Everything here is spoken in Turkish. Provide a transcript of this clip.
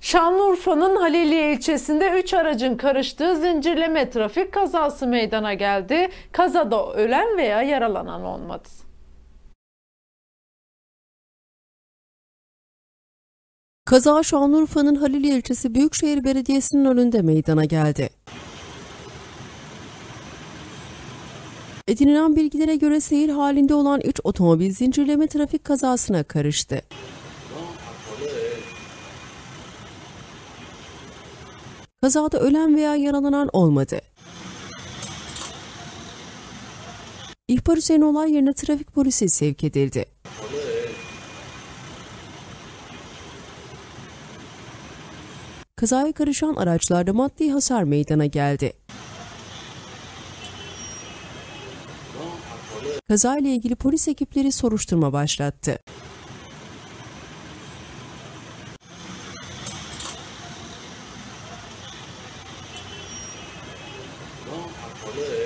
Şanlıurfa'nın Haliliye ilçesinde 3 aracın karıştığı zincirleme trafik kazası meydana geldi. Kazada ölen veya yaralanan olmadı. Kaza Şanlıurfa'nın Haliliye ilçesi Büyükşehir Belediyesi'nin önünde meydana geldi. Edinilen bilgilere göre seyir halinde olan 3 otomobil zincirleme trafik kazasına karıştı. Kazada ölen veya yaralanan olmadı. İhbar üzerine olay yerine trafik polisi sevk edildi. Kazaya karışan araçlarda maddi hasar meydana geldi. Kazayla ilgili polis ekipleri soruşturma başlattı. boludo.